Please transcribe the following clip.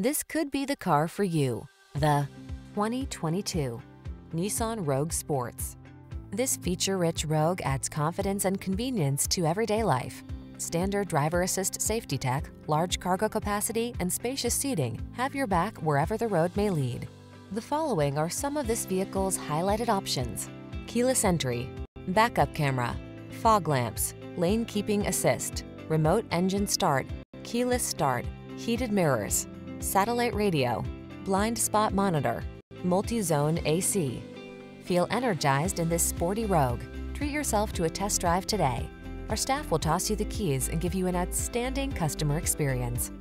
This could be the car for you. The 2022 Nissan Rogue Sports. This feature-rich Rogue adds confidence and convenience to everyday life. Standard driver assist safety tech, large cargo capacity, and spacious seating have your back wherever the road may lead. The following are some of this vehicle's highlighted options. Keyless entry, backup camera, fog lamps, lane keeping assist, remote engine start, keyless start, heated mirrors, satellite radio, blind spot monitor, multi-zone AC. Feel energized in this sporty Rogue. Treat yourself to a test drive today. Our staff will toss you the keys and give you an outstanding customer experience.